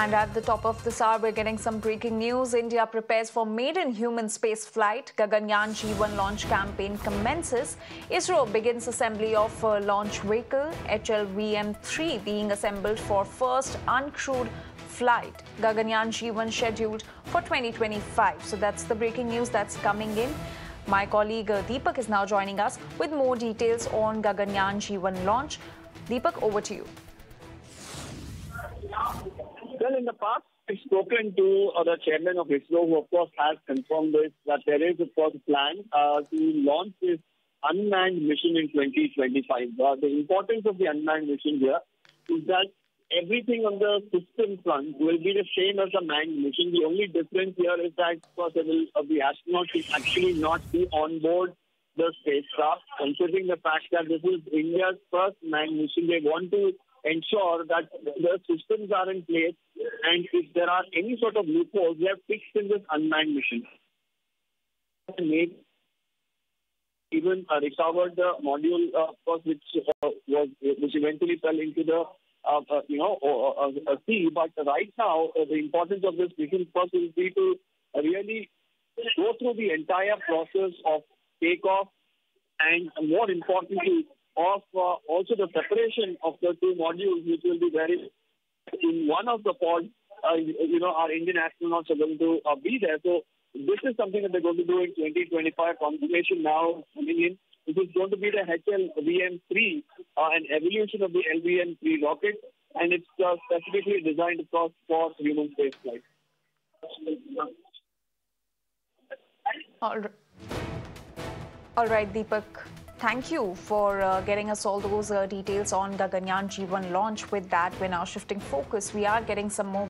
And at the top of this hour, we're getting some breaking news. India prepares for maiden human space flight. Gaganyaan G1 launch campaign commences. ISRO begins assembly of a launch vehicle, HLVM-3 being assembled for first uncrewed flight. Gaganyaan G1 scheduled for 2025. So that's the breaking news that's coming in. My colleague uh, Deepak is now joining us with more details on Gaganyaan G1 launch. Deepak, over to you. Well, in the past, I've spoken to uh, the chairman of ISRO, who of course has confirmed this, that there is a plan uh, to launch this unmanned mission in 2025. Uh, the importance of the unmanned mission here is that everything on the system front will be the same as a manned mission. The only difference here is that of course, will, uh, the astronauts will actually not be on board the spacecraft, considering the fact that this is India's first manned mission. They want to ensure that the systems are in place and if there are any sort of loopholes, they are fixed in this unmanned mission. Even uh, recovered the module, uh, course, which uh, was which eventually fell into the uh, uh, you know uh, sea. But right now, the importance of this mission first will be to really go through the entire process of takeoff and more importantly of uh, also the separation of the two modules, which will be very in one of the pods. Uh, you know, our Indian astronauts are going to uh, be there. So this is something that they're going to do in 2025. Confirmation now coming in. This is going to be the HLVM-3, uh, an evolution of the LVM-3 rocket, and it's uh, specifically designed for, for human spaceflight. All right, Deepak. Thank you for uh, getting us all those uh, details on the Gaganyaan G1 launch. With that, we're now shifting focus. We are getting some more